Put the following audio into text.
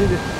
弟弟